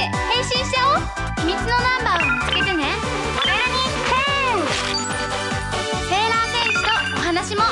で変身しちゃおう。秘密のナンバーを見つけてね。モデルに。変セーラー戦士とお話も。